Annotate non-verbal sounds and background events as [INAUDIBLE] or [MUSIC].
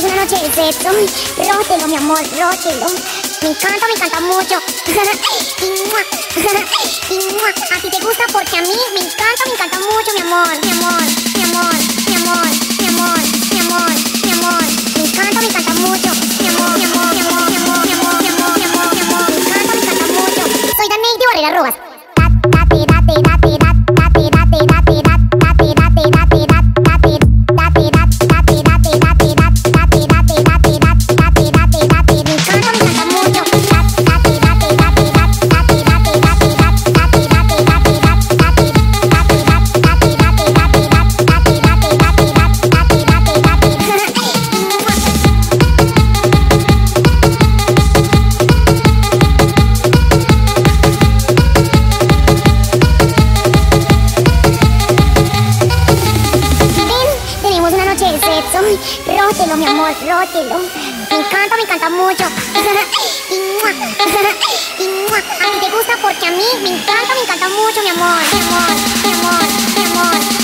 tenemos una noche de sexo. Rótelo, mi amor, rótelo. Me encanta, me encanta mucho. y mua, y mua. A ti te gusta porque a mí me encanta, me encanta mucho, mi amor, mi amor, mi amor, mi amor, mi amor, mi amor, mi amor. Me encanta, me encanta mucho. Mi amor, mi amor, mi amor, mi amor, mi amor, mi amor, mi amor, mi amor. Me encanta, me encanta mucho. Soy Daney de Barrera Rojas. Rótelo, mi amor, rótelo. Me encanta, me encanta mucho. [LAUGHS] [LAUGHS] A ti te gusta porque a mí me encanta, me encanta mucho, mi amor, mi amor, mi amor, mi amor,